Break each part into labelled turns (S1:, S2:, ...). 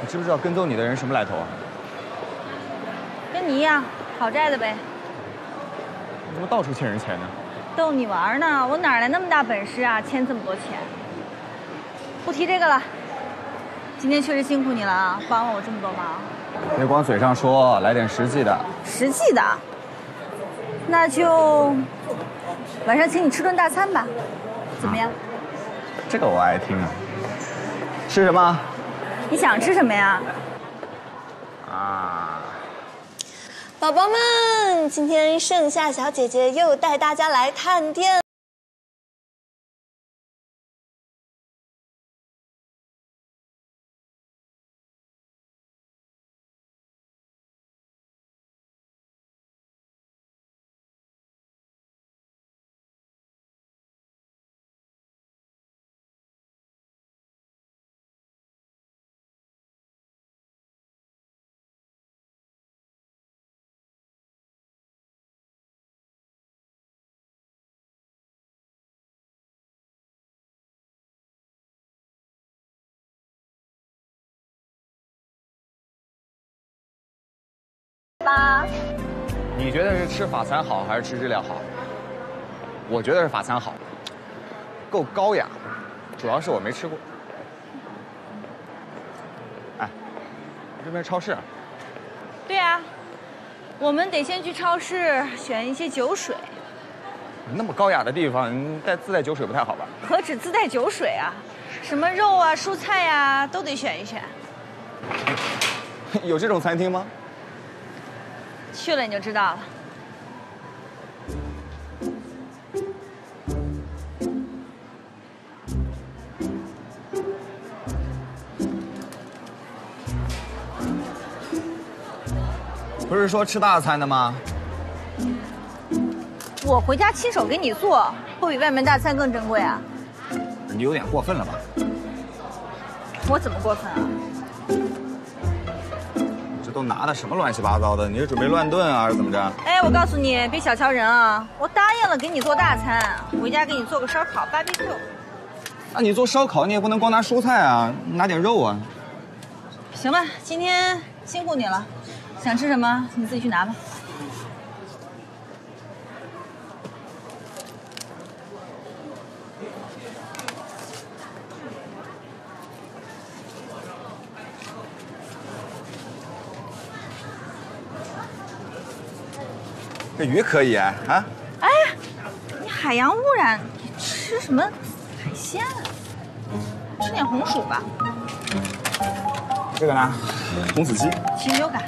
S1: 你知不知道跟踪你的人什么来头啊？
S2: 跟你一样，讨债的呗。
S1: 你怎么到处欠人钱呢？
S2: 逗你玩呢，我哪来那么大本事啊？欠这么多钱。不提这个了。今天确实辛苦你了啊，帮了我这么多忙。
S1: 别光嘴上说，来点实际的。
S2: 实际的，那就晚上请你吃顿大餐吧，怎么样？
S1: 这个我爱听啊。吃什么？
S2: 你想吃什么呀？
S1: 啊，
S3: 宝宝们，今天盛夏小姐姐又带大家来探店。吧，
S1: 你觉得是吃法餐好还是吃日料好？我觉得是法餐好，够高雅，主要是我没吃过。哎，这边超市。
S2: 对啊，我们得先去超市选一些酒水。
S1: 那么高雅的地方，带自带酒水不太好吧？
S2: 何止自带酒水啊，什么肉啊、蔬菜呀、都得选一选。
S1: 有这种餐厅吗？
S2: 去了你就知道了。
S1: 不是说吃大餐的吗？
S2: 我回家亲手给你做，不比外面大餐更珍贵啊？
S1: 你有点过分了吧？
S2: 我怎么过分啊？
S1: 这都拿的什么乱七八糟的？你是准备乱炖啊，还是怎么着？
S2: 哎，我告诉你，别小瞧人啊！我答应了给你做大餐，回家给你做个烧烤、BBQ。
S1: 那你做烧烤，你也不能光拿蔬菜啊，拿点肉啊。
S2: 行吧，今天辛苦你了，想吃什么你自己去拿吧。
S1: 这鱼可以啊，啊？
S2: 哎，你海洋污染，你吃什么海鲜啊？吃点红薯吧，
S1: 这个呢？红子鸡。
S2: 禽流感。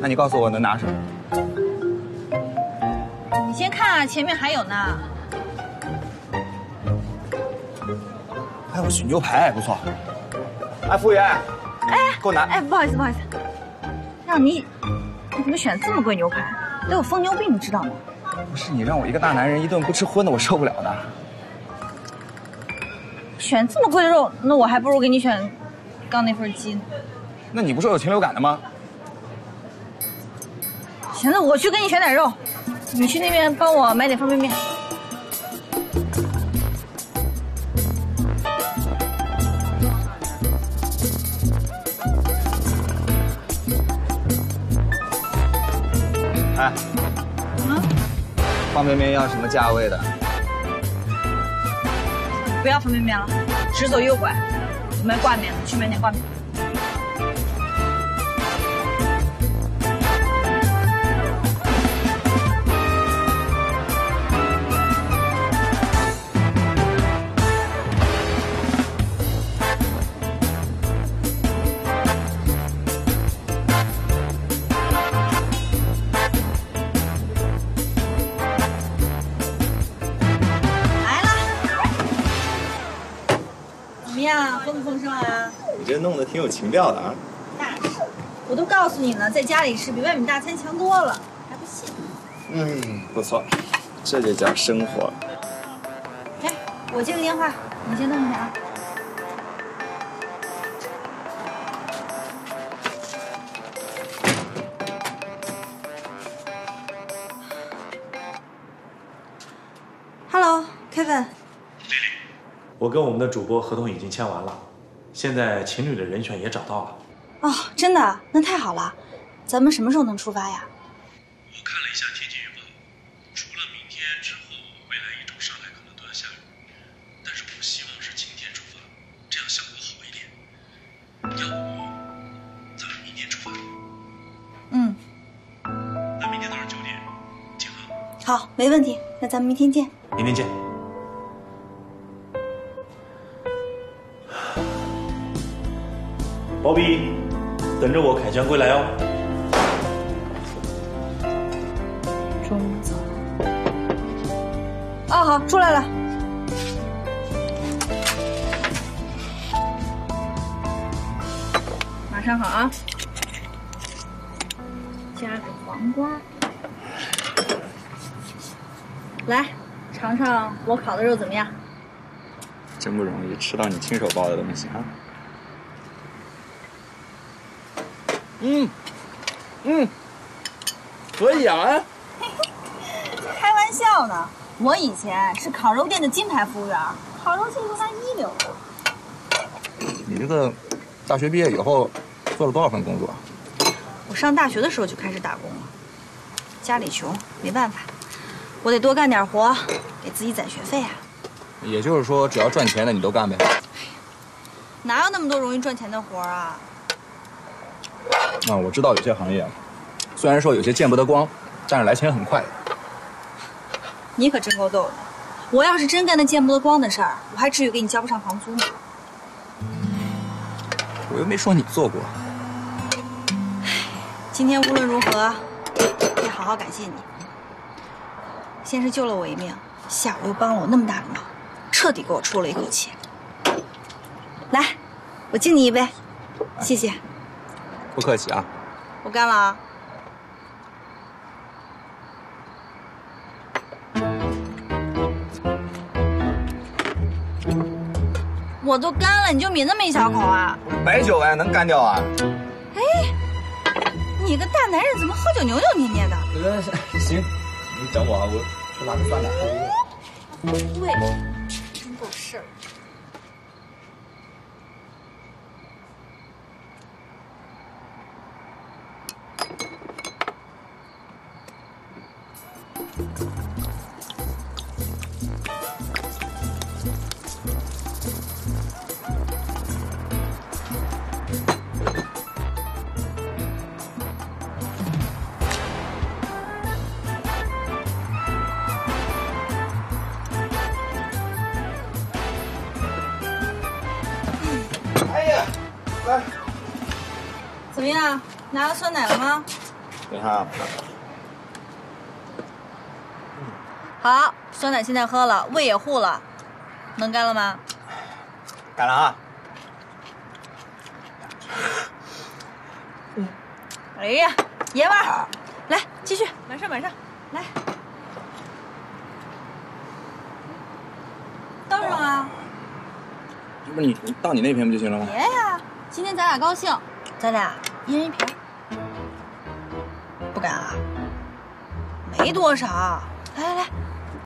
S1: 那你告诉我能拿什么？
S2: 你先看啊，前面还有呢。
S1: 还有熏牛排，不错。哎，服务员，
S2: 哎，
S1: 给我拿。
S2: 哎，不好意思，不好意思，让你，你怎么选这么贵牛排？都有疯牛病，你知道吗？
S1: 不是你让我一个大男人一顿不吃荤的，我受不了的。
S2: 选这么贵的肉，那我还不如给你选刚那份鸡呢。
S1: 那你不是有禽流感的吗？
S2: 行，那我去给你选点肉，你去那边帮我买点方便面。
S1: 方便面要什么价位的？
S2: 不要方便面了，直走右拐，卖挂面，去买点挂面。
S1: 这弄得挺有情调的啊。
S2: 那是，我都告诉你了，在家里吃比外面大餐强多了，还不信？
S1: 嗯，不错，这就叫生活。
S2: 哎，我接个电话，你先弄一下啊。Hello，Kevin。
S4: 我跟我们的主播合同已经签完了，现在情侣的人选也找到了。
S2: 哦，真的？那太好了。咱们什么时候能出发呀？
S4: 我看了一下天气预报，除了明天之后，未来一周上海可能都要下雨。但是我希望是晴天出发，这样效果好一点。要不咱们明天出发？
S2: 嗯，
S4: 那明天早上九点集合。
S2: 好，没问题。那咱们明天见。
S4: 明天见。包庇，等着我凯旋归来哦。
S2: 中早。哦，好，出来了。马上好啊！加个黄瓜。来，尝尝我烤的肉怎么样？
S1: 真不容易吃到你亲手包的东西啊！嗯，嗯，可以啊！
S2: 开玩笑呢，我以前是烤肉店的金牌服务员，烤肉技术那一流。
S1: 你这个大学毕业以后做了多少份工作？
S2: 我上大学的时候就开始打工了，家里穷，没办法，我得多干点活，给自己攒学费啊。
S1: 也就是说，只要赚钱的你都干呗？
S2: 哪有那么多容易赚钱的活啊？
S1: 啊，我知道有些行业，虽然说有些见不得光，但是来钱很快。
S2: 你可真够逗的！我要是真干那见不得光的事儿，我还至于给你交不上房租吗？
S1: 我又没说你做过。
S2: 今天无论如何，得好好感谢你。先是救了我一命，下午又帮了我那么大的忙，彻底给我出了一口气。来，我敬你一杯，谢谢。
S1: 不客气啊。
S2: 我干了啊。我都干了，你就抿那么一小口啊？
S1: 白酒哎，能干掉啊？
S2: 哎，你个大男人怎么喝酒扭扭捏捏的？
S1: 呃，行，你等我啊，我去拿个酸奶。
S2: 喂，真够事儿。样？拿到酸奶了吗？
S1: 等一下，
S2: 好，酸奶现在喝了，胃也护了，能干了吗？
S1: 干了啊！
S2: 哎呀，爷们儿，来继续，满上满上，来，倒上啊！
S1: 这不是你你倒你那瓶不就行了吗？
S2: 别呀，今天咱俩高兴，咱俩一人一瓶。不敢啊？没多少，来来来，